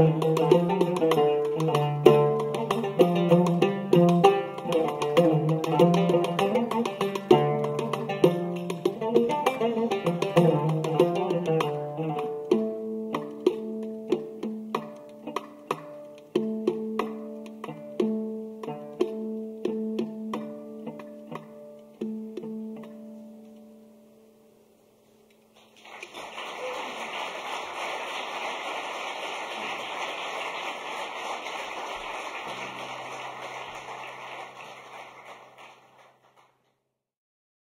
Música